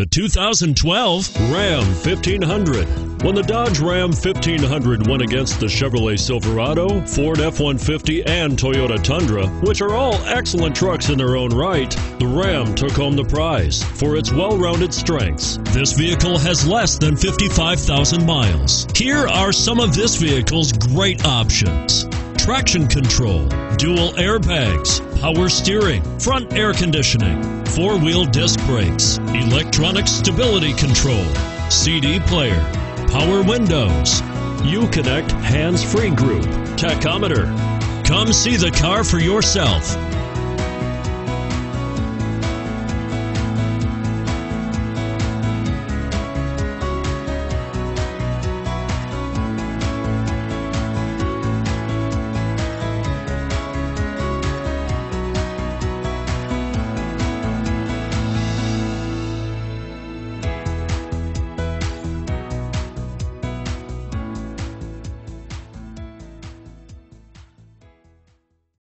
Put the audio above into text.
The 2012 Ram 1500. When the Dodge Ram 1500 went against the Chevrolet Silverado, Ford F 150, and Toyota Tundra, which are all excellent trucks in their own right, the Ram took home the prize for its well rounded strengths. This vehicle has less than 55,000 miles. Here are some of this vehicle's great options traction control, dual airbags, power steering, front air conditioning, four wheel disc brakes, electronic stability control, CD player, power windows, Uconnect hands free group, tachometer. Come see the car for yourself.